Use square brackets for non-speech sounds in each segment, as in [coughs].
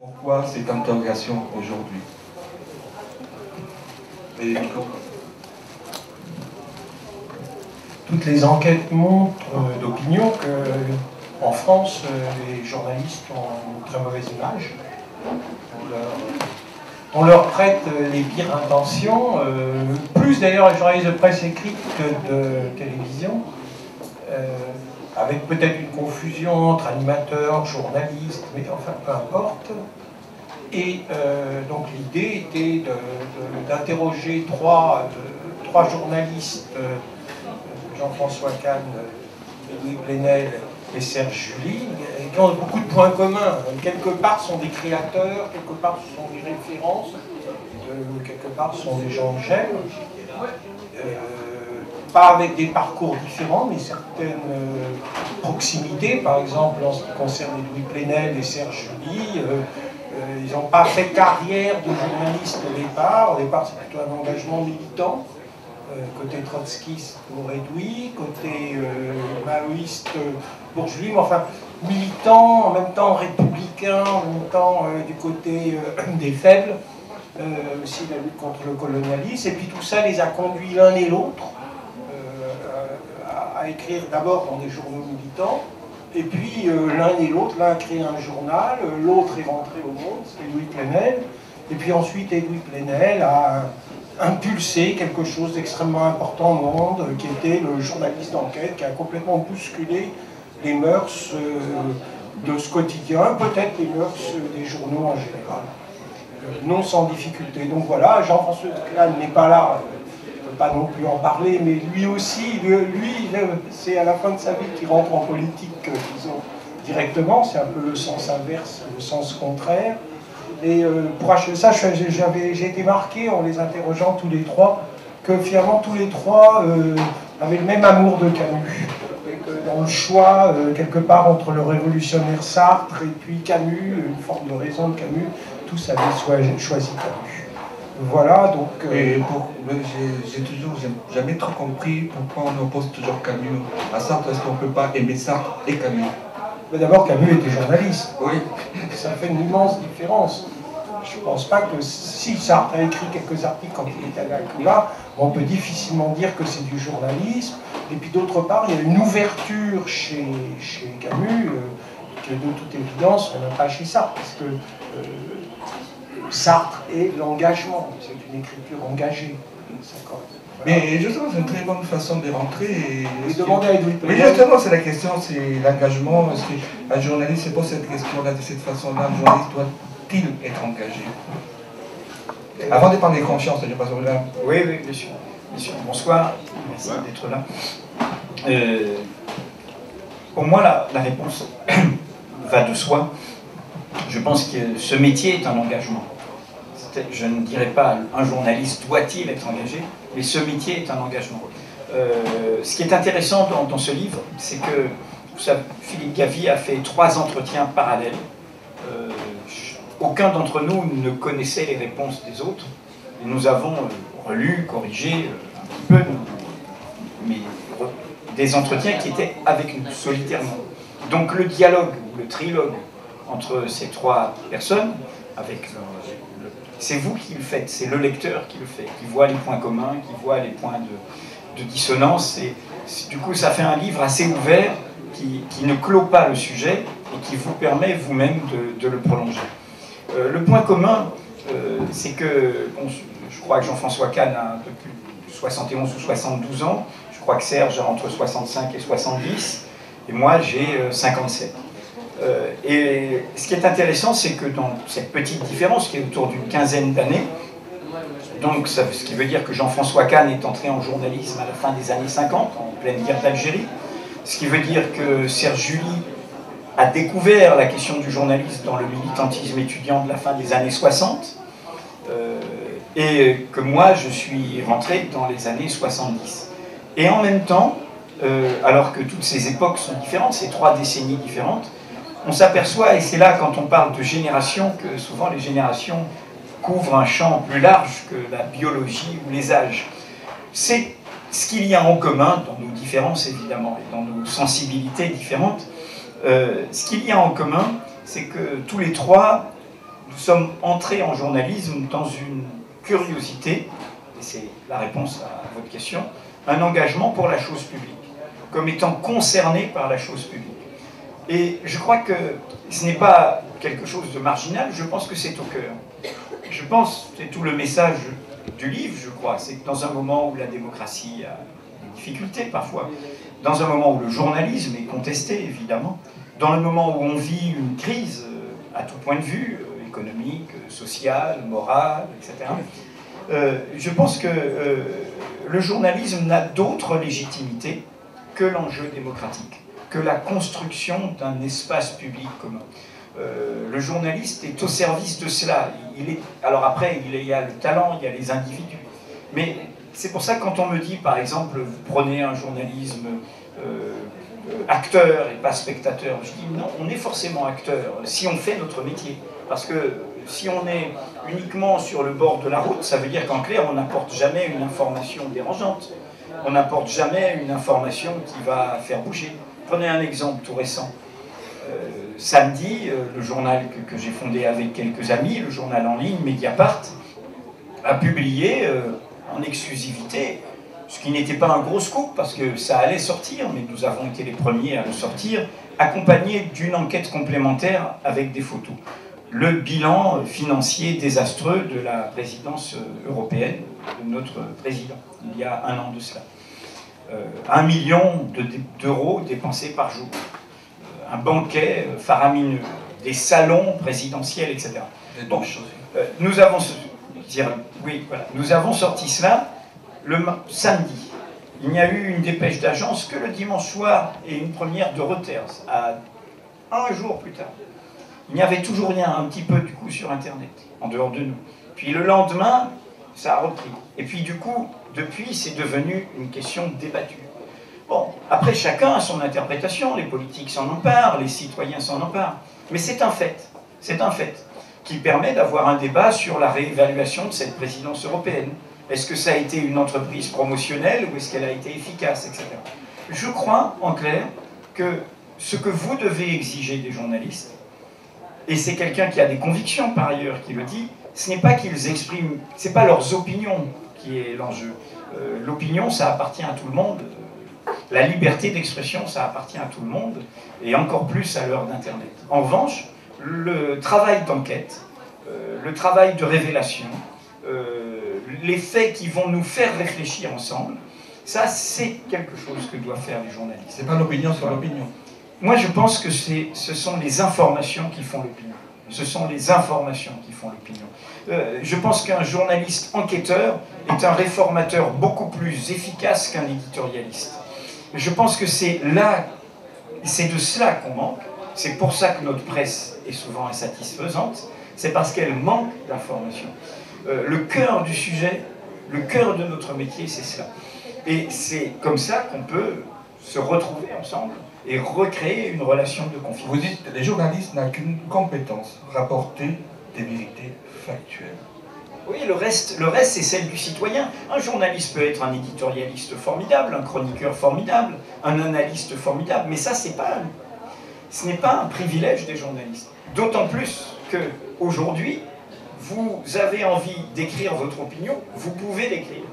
Pourquoi cette interrogation aujourd'hui Toutes les enquêtes montrent euh, d'opinion que en France, euh, les journalistes ont une très mauvaise image. On leur, prête euh, les pires intentions, plus d'ailleurs les journalistes de presse écrite que de télévision avec peut-être une confusion entre animateurs, journalistes, mais enfin peu importe. Et euh, donc l'idée était d'interroger trois, euh, trois, journalistes, euh, Jean-François Kahn, Louis Plenel et Serge Julie, qui ont beaucoup de points communs. Quelque part sont des créateurs, quelque part sont des références, quelque part sont des gens que j'aime pas avec des parcours différents, mais certaines euh, proximités. Par exemple, en ce qui concerne Louis Plenel et Serge Julie, euh, euh, ils n'ont pas fait carrière de journaliste au départ. Au départ, c'est plutôt un engagement militant. côté trotskiste pour Edoui, côté maoïste pour Julie, mais enfin militant, en même temps républicain, en même temps du côté des faibles, aussi la lutte contre le colonialisme. Et puis tout ça les a conduits l'un et l'autre écrire d'abord dans des journaux militants, et puis euh, l'un et l'autre, l'un a créé un journal, euh, l'autre est rentré au monde, c'est Louis Plenel, et puis ensuite Louis Plenel a impulsé quelque chose d'extrêmement important au monde, qui était le journaliste d'enquête, qui a complètement bousculé les mœurs euh, de ce quotidien, peut-être les mœurs des journaux en général. non sans difficulté. Donc voilà, Jean-François Klein n'est pas là pas non plus en parler, mais lui aussi, lui, c'est à la fin de sa vie qu'il rentre en politique, euh, disons, directement, c'est un peu le sens inverse, le sens contraire. Et euh, pour achever ça, j'ai été marqué en les interrogeant tous les trois, que finalement tous les trois euh, avaient le même amour de Camus. Dans le choix, quelque part, entre le révolutionnaire Sartre et puis Camus, une forme de raison de Camus, tous avaient choisi Camus. Voilà, donc. Euh, j'ai toujours jamais trop compris pourquoi on oppose toujours Camus à Sartre, est-ce qu'on ne peut pas aimer Sartre et Camus? Mais d'abord, Camus était journaliste. Oui. Ça fait une immense différence. Je ne pense pas que si Sartre a écrit quelques articles quand il était à Cuba, on peut difficilement dire que c'est du journalisme. Et puis d'autre part, il y a une ouverture chez, chez Camus euh, que de toute évidence, on n'a pas chez Sartre. Parce que euh, Sartre et l'engagement. C'est une écriture engagée. Mais justement, c'est une très bonne façon de rentrer. Et... à Mais justement, c'est la question, c'est l'engagement. Un journaliste se pose cette question-là de cette façon-là. Un journaliste doit-il être engagé? Avant de parler de confiance, je passe là. Oui, oui, bien sûr. Bonsoir, merci d'être là. Euh, pour moi, la, la réponse [coughs] va de soi. Je pense que ce métier est un engagement je ne dirais pas un journaliste doit-il être engagé, mais ce métier est un engagement. Euh, ce qui est intéressant dans, ce livre, c'est que Philippe Gavi a fait trois entretiens parallèles. Euh, aucun d'entre nous ne connaissait les réponses des autres. Et nous avons euh, relu, corrigé un petit peu, mais des entretiens qui étaient avec nous, solitairement. Donc le dialogue, le trilogue entre ces trois personnes, avec c'est vous qui le faites, c'est le lecteur qui le fait, qui voit les points communs, qui voit les points de, dissonance. Et du coup, ça fait un livre assez ouvert qui, ne clôt pas le sujet et qui vous permet vous-même de, le prolonger. Euh, le point commun, euh, c'est que je crois que Jean-François Kahn a un peu plus de 71 ou 72 ans. Je crois que Serge a entre 65 et 70. Et moi, j'ai 57. Euh, et ce qui est intéressant, c'est que dans cette petite différence, qui est autour d'une quinzaine d'années, donc ce qui veut dire que Jean-François Kahn est entré en journalisme à la fin des années 50, en pleine guerre d'Algérie, ce qui veut dire que Serge Julie a découvert la question du journalisme dans le militantisme étudiant de la fin des années 60, euh, et que moi je suis rentré dans les années 70. Et en même temps, euh, alors que toutes ces époques sont différentes, ces trois décennies différentes, on s'aperçoit, et c'est là quand on parle de génération, que souvent les générations couvrent un champ plus large que la biologie ou les âges. C'est ce qu'il y a en commun dans nos différences évidemment et dans nos sensibilités différentes. Euh, ce qu'il y a en commun, c'est que tous les trois, nous sommes entrés en journalisme dans une curiosité, et c'est la réponse à votre question, un engagement pour la chose publique, comme étant concerné par la chose publique. Et je crois que ce n'est pas quelque chose de marginal, je pense que c'est au cœur. Je pense, c'est tout le message du livre, je crois, c'est que dans un moment où la démocratie a des difficultés parfois, dans un moment où le journalisme est contesté, évidemment, dans le moment où on vit une crise euh, à tout point de vue, euh, économique, social, moral, etc., euh, je pense que le journalisme n'a d'autre légitimité que l'enjeu démocratique, que la construction d'un espace public commun. le journaliste est au service de cela. Alors après, il y a le talent, il y a les individus. Mais c'est pour ça que quand on me dit, par exemple, vous prenez un journalisme acteur et pas spectateur. Je dis non, on est forcément acteur si on fait notre métier. Parce que si on est uniquement sur le bord de la route, ça veut dire qu'en clair, on n'apporte jamais une information dérangeante. On n'apporte jamais une information qui va faire bouger. Prenez un exemple tout récent. Euh, samedi, euh, le journal que, j'ai fondé avec quelques amis, le journal en ligne Mediapart, a publié euh, en exclusivité ce qui n'était pas un gros scoop parce que ça allait sortir, mais nous avons été les premiers à le sortir, accompagné d'une enquête complémentaire avec des photos. Le bilan financier désastreux de la présidence européenne de notre président, il y a un an de cela. Euh, un million d'euros dépensés par jour, euh, un banquet faramineux, des salons présidentiels, etc. Euh, nous avons, oui, voilà, nous avons sorti cela le samedi, il n'y a eu une dépêche d'agence que le dimanche soir et une première de Reuters, à un jour plus tard. Il n'y avait toujours rien, un petit peu du coup sur Internet, en dehors de nous. Puis le lendemain, ça a repris. Et puis du coup, depuis, c'est devenu une question débattue. Bon, après, chacun a son interprétation, les politiques s'en emparent, les citoyens s'en emparent. Mais c'est un fait, c'est un fait, qui permet d'avoir un débat sur la réévaluation de cette présidence européenne. Est-ce que ça a été une entreprise promotionnelle ou est-ce qu'elle a été efficace, etc. Je crois, en clair, que ce que vous devez exiger des journalistes, et c'est quelqu'un qui a des convictions par ailleurs qui le dit, ce n'est pas qu'ils expriment, ce n'est pas leurs opinions qui est l'enjeu. Euh, l'opinion, ça appartient à tout le monde. La liberté d'expression, ça appartient à tout le monde, et encore plus à l'heure d'Internet. En revanche, le travail d'enquête, euh, le travail de révélation, euh, les faits qui vont nous faire réfléchir ensemble, ça c'est quelque chose que doivent faire les journalistes. C'est pas l'opinion sur l'opinion. Moi je pense que ce sont les informations qui font l'opinion. Ce sont les informations qui font l'opinion. Euh, je pense qu'un journaliste enquêteur est un réformateur beaucoup plus efficace qu'un éditorialiste. Je pense que c'est là, c'est de cela qu'on manque. C'est pour ça que notre presse est souvent insatisfaisante. C'est parce qu'elle manque d'informations. Euh, le cœur du sujet, le cœur de notre métier, c'est cela. Et c'est comme ça qu'on peut se retrouver ensemble et recréer une relation de confiance. Vous dites, les journalistes n'ont qu'une compétence, rapporter des vérités factuelles. Oui, le reste, le reste c'est celle du citoyen. Un journaliste peut être un éditorialiste formidable, un chroniqueur formidable, un analyste formidable, mais ça, c'est pas, ce n'est pas un privilège des journalistes. D'autant plus que aujourd'hui, vous avez envie d'écrire votre opinion, vous pouvez l'écrire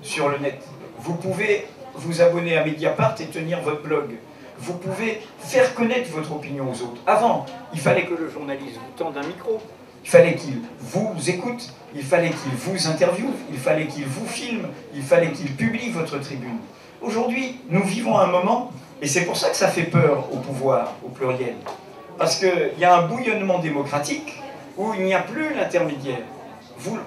sur le net. Vous pouvez vous abonner à Mediapart et tenir votre blog. Vous pouvez faire connaître votre opinion aux autres. Avant, il fallait que le journaliste vous tende un micro, il fallait qu'il vous écoute, il fallait qu'il vous interviewe, il fallait qu'il vous filme, il fallait qu'il publie votre tribune. Aujourd'hui, nous vivons un moment, et c'est pour ça que ça fait peur au pouvoir, au pluriel, parce qu'il y a un bouillonnement démocratique où il n'y a plus l'intermédiaire.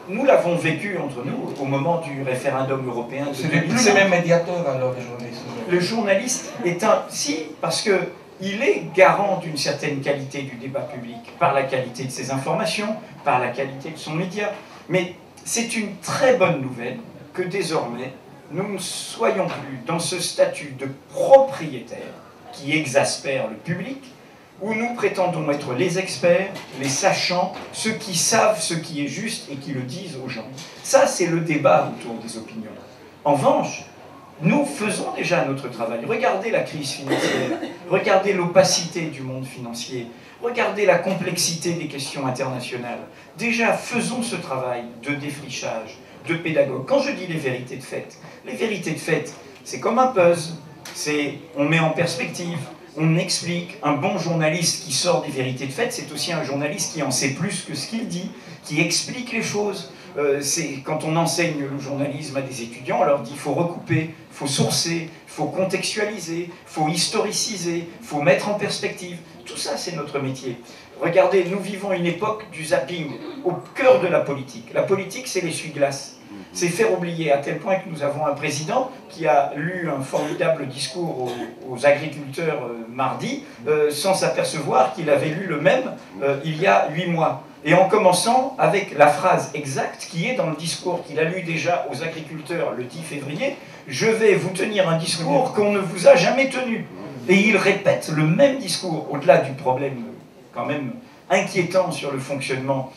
Nous l'avons vécu entre nous au moment du référendum européen. Ce n'est plus les mêmes médiateurs alors, les journalistes. Le journaliste est un. Si, parce que il est garant d'une certaine qualité du débat public, par la qualité de ses informations, par la qualité de son média. Mais c'est une très bonne nouvelle que désormais, nous ne soyons plus dans ce statut de propriétaire qui exaspère le public, où nous prétendons être les experts, les sachants, ceux qui savent ce qui est juste et qui le disent aux gens. Ça, c'est le débat autour des opinions. En revanche, nous faisons déjà notre travail. Regardez la crise financière, regardez l'opacité du monde financier, regardez la complexité des questions internationales. Déjà, faisons ce travail de défrichage, de pédagogue. Quand je dis les vérités de fait, les vérités de fait, c'est comme un puzzle. C'est, on met en perspective, on explique. Un bon journaliste qui sort des vérités de fait, c'est aussi un journaliste qui en sait plus que ce qu'il dit, qui explique les choses. Euh, quand on enseigne le journalisme à des étudiants, on leur dit il faut recouper, il faut sourcer, il faut contextualiser, il faut historiciser, il faut mettre en perspective. Tout ça, c'est notre métier. Regardez, nous vivons une époque du zapping au cœur de la politique. La politique, c'est l'essuie-glace. C'est faire oublier à tel point que nous avons un président qui a lu un formidable discours aux, agriculteurs euh, mardi, euh, sans s'apercevoir qu'il avait lu le même il y a huit mois et en commençant avec la phrase exacte qui est dans le discours qu'il a lu déjà aux agriculteurs le 10 février, je vais vous tenir un discours qu'on ne vous a jamais tenu. Et il répète le même discours, au-delà du problème quand même inquiétant sur le fonctionnement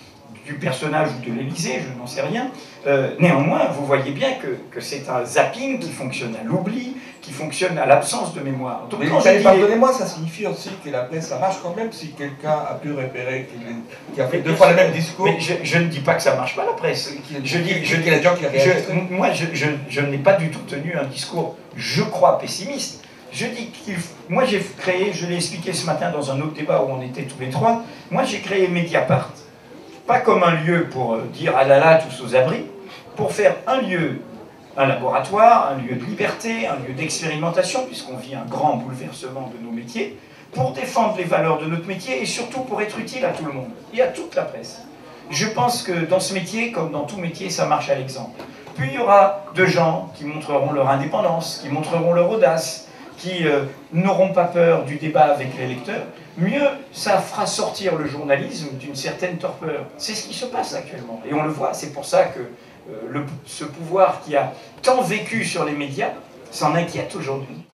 du personnage ou de l'Élysée, je n'en sais rien. Euh, néanmoins, vous voyez bien que, que c'est un zapping qui fonctionne à l'oubli, qui fonctionne à l'absence de mémoire. Donc, mais pardonnez-moi, ça signifie aussi que la presse, ça marche quand même si quelqu'un a pu repérer qu'il a fait deux fois le même discours. Mais je, ne dis pas que ça marche pas la presse. Je dis, je dis, gens qui je, moi, je, je n'ai pas du tout tenu un discours, je crois, pessimiste. Je dis qu'il. Moi, j'ai créé, je l'ai expliqué ce matin dans un autre débat où on était tous les trois. Moi, j'ai créé Mediapart pas comme un lieu pour euh, dire ah là là, tous aux abris, pour faire un lieu, un laboratoire, un lieu de liberté, un lieu d'expérimentation, puisqu'on vit un grand bouleversement de nos métiers, pour défendre les valeurs de notre métier et surtout pour être utile à tout le monde et à toute la presse. Je pense que dans ce métier, comme dans tout métier, ça marche à l'exemple. Puis il y aura de gens qui montreront leur indépendance, qui montreront leur audace, qui euh, n'auront pas peur du débat avec les lecteurs, mieux ça fera sortir le journalisme d'une certaine torpeur. C'est ce qui se passe actuellement. Et on le voit, c'est pour ça que euh, ce pouvoir qui a tant vécu sur les médias s'en inquiète aujourd'hui.